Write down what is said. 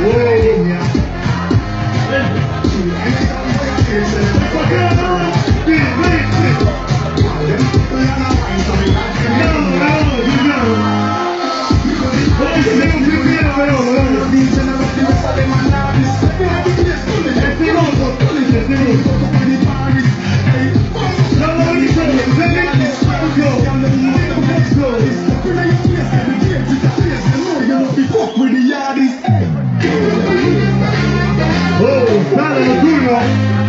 Whoa, yeah. realities. We know you be with the yardies. Good one.